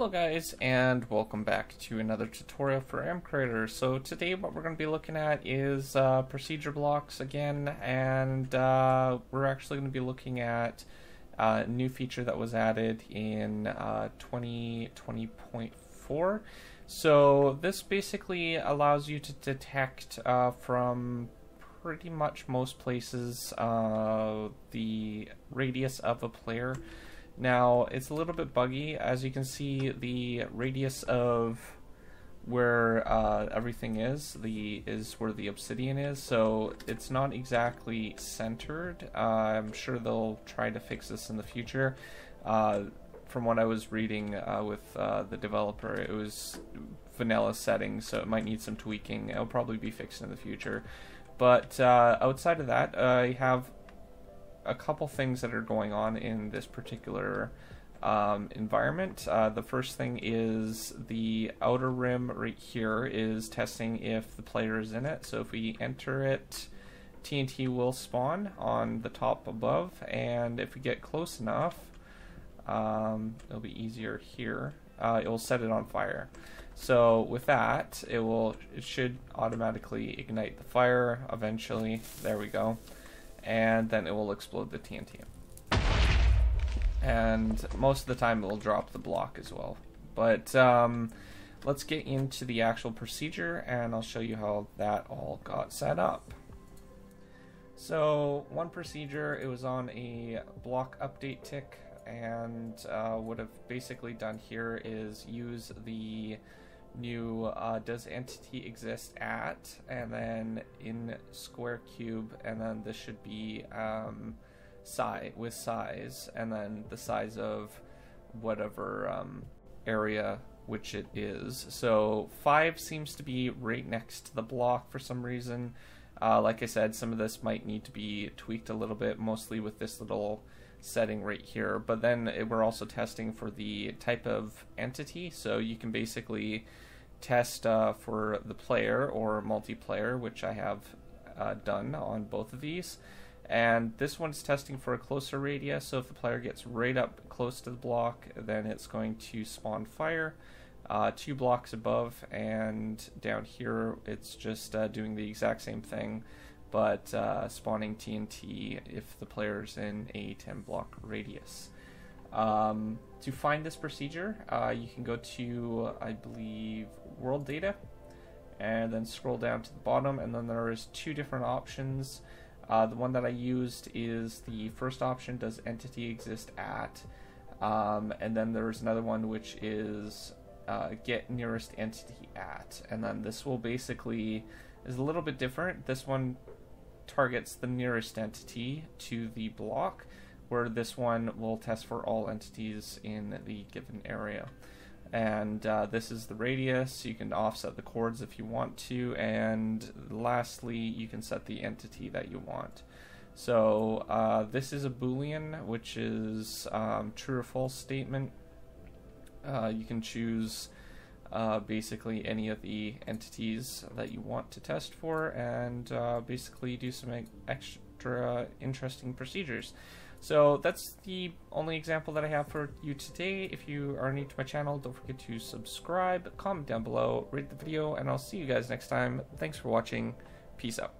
Hello guys and welcome back to another tutorial for MCreator. So today what we're going to be looking at is uh, procedure blocks again and uh, we're actually going to be looking at uh, a new feature that was added in 2020.4. Uh, so this basically allows you to detect uh, from pretty much most places uh, the radius of a player now, it's a little bit buggy. As you can see, the radius of where uh, everything is the is where the obsidian is. So it's not exactly centered. Uh, I'm sure they'll try to fix this in the future. Uh, from what I was reading uh, with uh, the developer it was vanilla settings so it might need some tweaking. It'll probably be fixed in the future. But uh, outside of that I have a couple things that are going on in this particular um, environment. Uh, the first thing is the outer rim right here is testing if the player is in it. So if we enter it, TNT will spawn on the top above, and if we get close enough, um, it'll be easier here. Uh, it will set it on fire. So with that, it will it should automatically ignite the fire eventually. There we go and then it will explode the TNT. And most of the time it will drop the block as well. But um, let's get into the actual procedure and I'll show you how that all got set up. So one procedure, it was on a block update tick and uh, what I've basically done here is use the new uh, does entity exist at and then in square cube and then this should be um, size with size and then the size of whatever um, area which it is. So 5 seems to be right next to the block for some reason uh, like I said some of this might need to be tweaked a little bit mostly with this little setting right here but then it, we're also testing for the type of entity so you can basically test uh, for the player or multiplayer, which I have uh, done on both of these. And this one's testing for a closer radius, so if the player gets right up close to the block, then it's going to spawn fire. Uh, two blocks above and down here it's just uh, doing the exact same thing but uh, spawning TNT if the player's in a 10 block radius. Um, to find this procedure, uh, you can go to, I believe, world data, and then scroll down to the bottom, and then there is two different options. Uh, the one that I used is the first option, does entity exist at, um, and then there's another one which is uh, get nearest entity at, and then this will basically is a little bit different. This one targets the nearest entity to the block, where this one will test for all entities in the given area. And uh, this is the radius. You can offset the chords if you want to. And lastly, you can set the entity that you want. So uh, this is a boolean, which is um, true or false statement. Uh, you can choose uh, basically any of the entities that you want to test for and uh, basically do some extra interesting procedures. So that's the only example that I have for you today. If you are new to my channel, don't forget to subscribe, comment down below, rate the video, and I'll see you guys next time. Thanks for watching. Peace out.